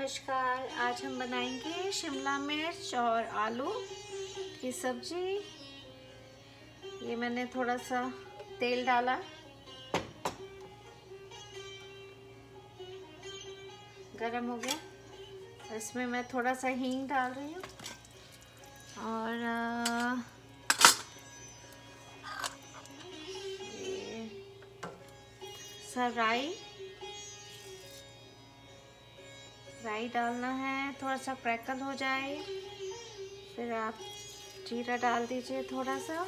नमस्कार, आज हम बनाएँगे शिमला मिर्च और आलू की सब्ज़ी। ये मैंने थोड़ा सा तेल डाला। गरम हो गया। इसमें मैं थोड़ा सा हींग डाल रही हूँ। और राई। राई डालना है थोड़ा सा क्रैकल हो जाए। फिर आप जीरा डाल दीजिए थोड़ा सा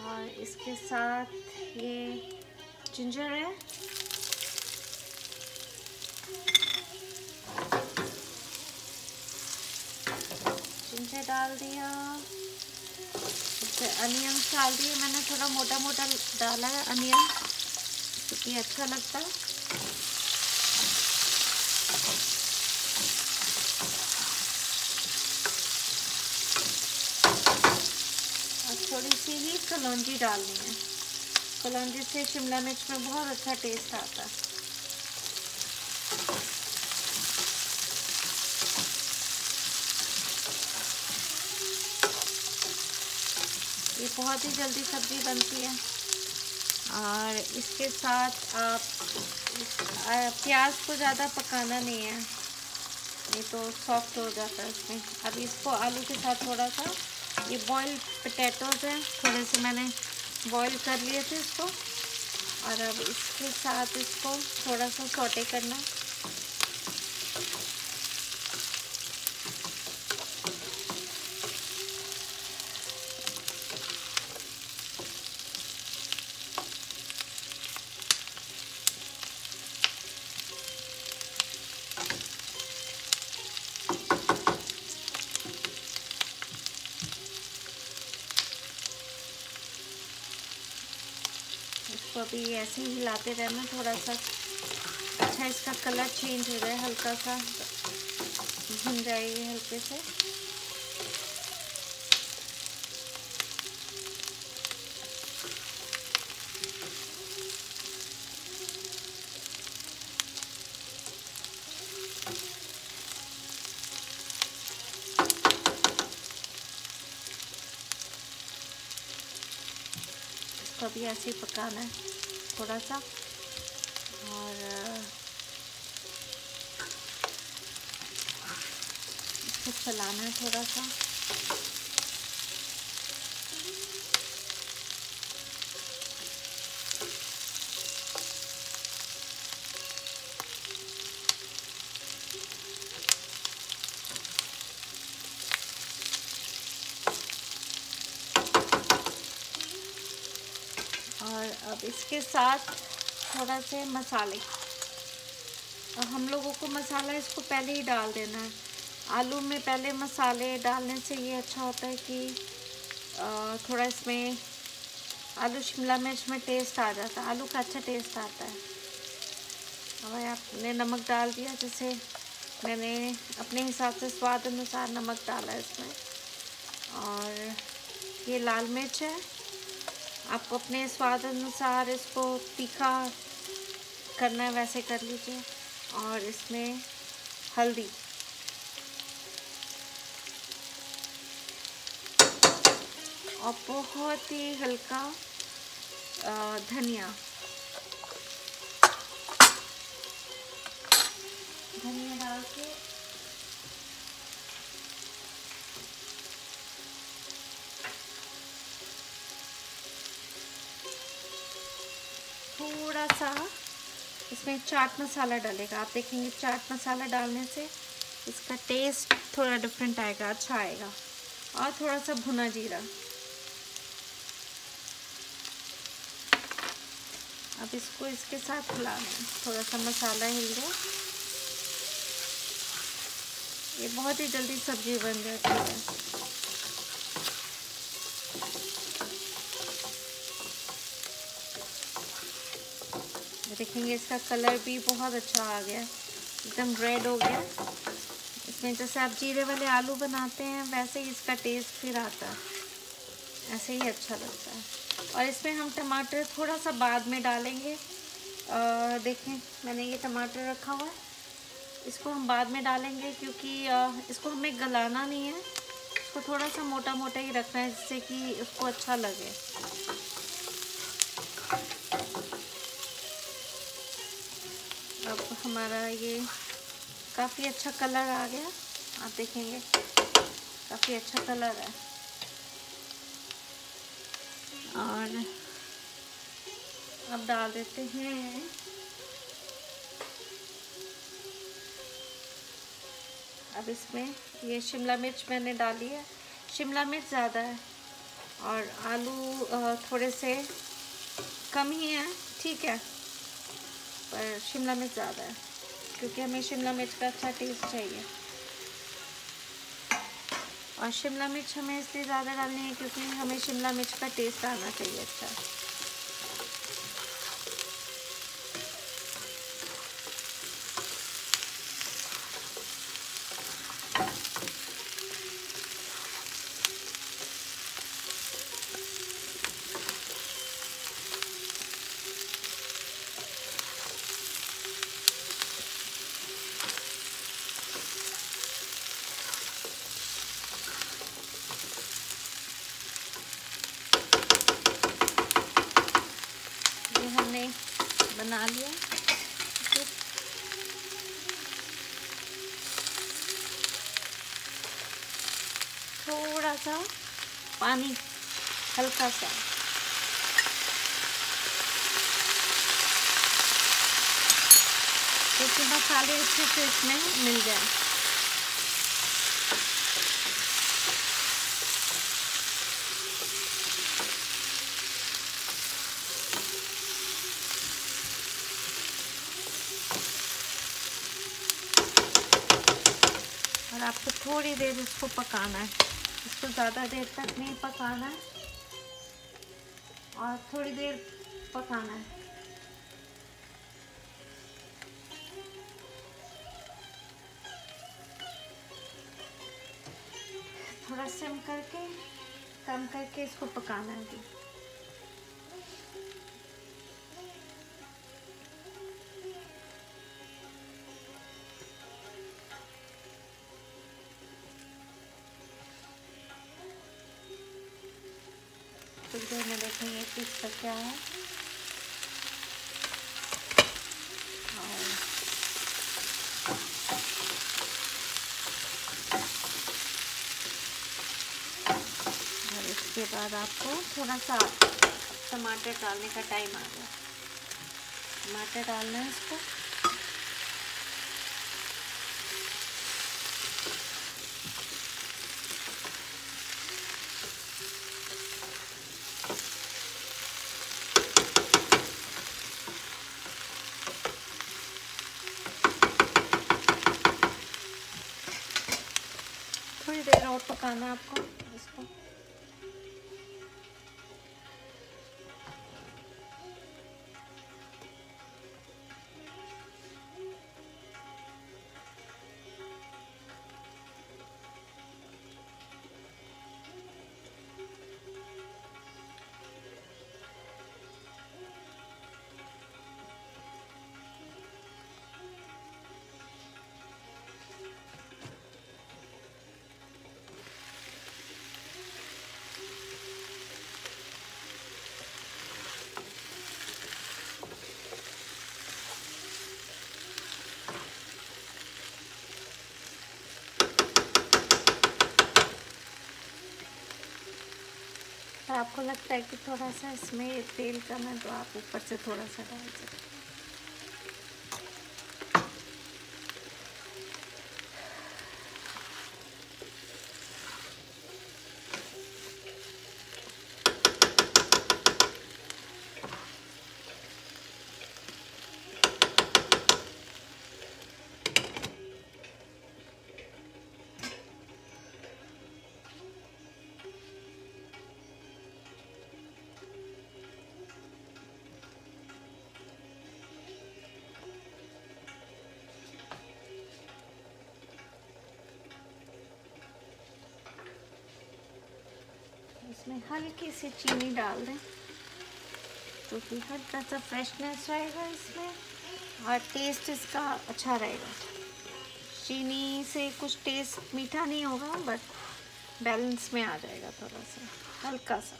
और इसके साथ ये जिंजर है। जिंजर डाल दिया अनियन डाल दिए। मैंने थोड़ा मोटा मोटा डाला है अनियन, क्योंकि अच्छा लगता है। और थोड़ी सी ही कलौजी डालनी है। कलौजी से शिमला मिर्च में बहुत अच्छा टेस्ट आता है। ये बहुत ही जल्दी सब्ज़ी बनती है। और इसके साथ आप प्याज को ज़्यादा पकाना नहीं है। नहीं तो सॉफ्ट हो जाता है इसमें। अब इसको आलू के साथ थोड़ा सा ये बॉयल पटेटोज हैं, थोड़े से मैंने बॉईल कर लिए थे इसको। और अब इसके साथ इसको थोड़ा सा सोटे करना। इसको अभी ऐसे ही हिलाते रहना थोड़ा सा। अच्छा इसका कलर चेंज हो जाए, हल्का सा। भुन जाएगी हल्के से। भी ऐसे ही पकाना है थोड़ा सा और इसको चलाना है थोड़ा सा और अब इसके साथ थोड़ा से मसाले। और हम लोगों को मसाला इसको पहले ही डाल देना है। आलू में पहले मसाले डालने से ये अच्छा होता है कि थोड़ा इसमें आलू, शिमला मिर्च में टेस्ट आ जाता है। आलू का अच्छा टेस्ट आता है। अब आपने नमक डाल दिया, जैसे मैंने अपने हिसाब से स्वाद अनुसार नमक डाला इसमें। और ये लाल मिर्च है। आपको अपने स्वाद अनुसार इसको तीखा करना है वैसे कर लीजिए और इसमें हल्दी। और बहुत ही हल्का धनिया। धनिया डाल के सा इसमें चाट मसाला डालेगा। आप देखेंगे चाट मसाला डालने से इसका टेस्ट थोड़ा डिफरेंट आएगा अच्छा आएगा। और थोड़ा सा भुना जीरा। अब इसको इसके साथ हिलाना थोड़ा सा मसाला हिल जाए ये बहुत ही जल्दी सब्ज़ी बन जाती है। देखेंगे इसका कलर भी बहुत अच्छा आ गया। एकदम रेड हो गया। इसमें जैसे आप जीरे वाले आलू बनाते हैं वैसे ही इसका टेस्ट फिर आता है। ऐसे ही अच्छा लगता है। और इसमें हम टमाटर थोड़ा सा बाद में डालेंगे। देखें मैंने ये टमाटर रखा हुआ है। इसको हम बाद में डालेंगे क्योंकि आ, इसको हमें गलाना नहीं है। इसको थोड़ा सा मोटा मोटा ही रखना है जिससे कि उसको अच्छा लगे। हमारा ये काफ़ी अच्छा कलर आ गया। आप देखेंगे, काफ़ी अच्छा कलर है। और अब डाल देते हैं। अब इसमें ये शिमला मिर्च मैंने डाली है। शिमला मिर्च ज़्यादा है और आलू थोड़े से कम ही है, ठीक है। पर शिमला मिर्च ज़्यादा है, क्योंकि हमें शिमला मिर्च का अच्छा टेस्ट चाहिए। और शिमला मिर्च हमें इसलिए ज़्यादा डालनी है क्योंकि हमें शिमला मिर्च का टेस्ट आना चाहिए अच्छा। बना लिया। थोड़ा सा पानी हल्का सा। क्योंकि मसाले अच्छे से इसमें मिल जाए आपको थोड़ी देर इसको पकाना है। इसको ज़्यादा देर तक नहीं पकाना है और थोड़ी देर पकाना है। थोड़ा सिम करके, कम करके इसको पकाना है। कुछ देर में देखेंगे कि इसका क्या है। और इसके बाद आपको थोड़ा सा टमाटर डालने का टाइम आ गया। टमाटर डालना है इसको। आपको लगता है कि थोड़ा सा इसमें तेल कम है तो आप ऊपर से थोड़ा सा डाल सकते इसमें हल्की सी चीनी डाल दें। तो हल्का सा फ्रेशनेस रहेगा इसमें और टेस्ट इसका अच्छा रहेगा। चीनी से कुछ टेस्ट मीठा नहीं होगा बट बैलेंस में आ जाएगा थोड़ा सा, हल्का सा।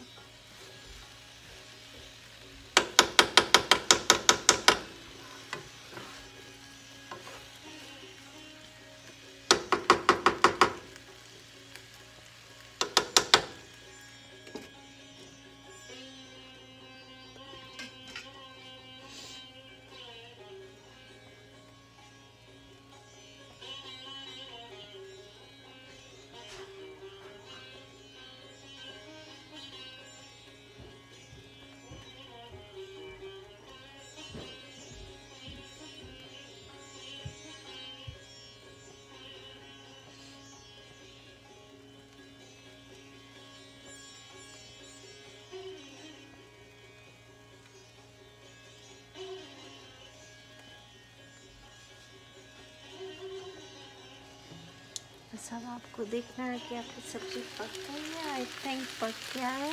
बस अब आपको देखना है कि आपकी सब्ज़ी पक गई है आई थिंक पक गया है।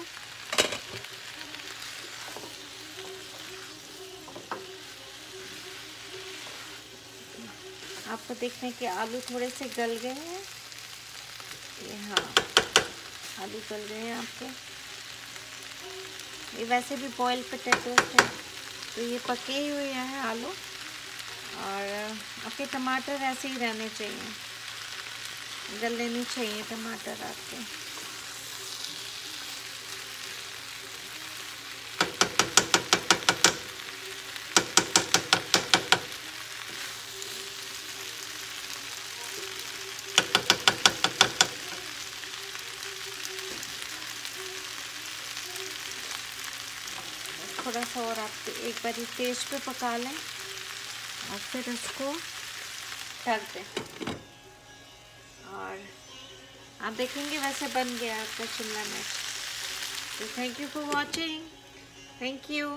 आपको देखने के आलू थोड़े से गल गए हैं। ये हाँ आलू गल गए हैं आपके। ये वैसे भी बॉयल पोटैटोस है तो ये पके हुए हैं आलू। और आपके टमाटर ऐसे ही रहने चाहिए। गल लेनी चाहिए टमाटर आपके। थोड़ा सा और आप एक बार तेज पे पका लें और फिर उसको ढक दें। और आप देखेंगे वैसे बन गया आपका शिमला मिर्च। तो thank you for watching thank you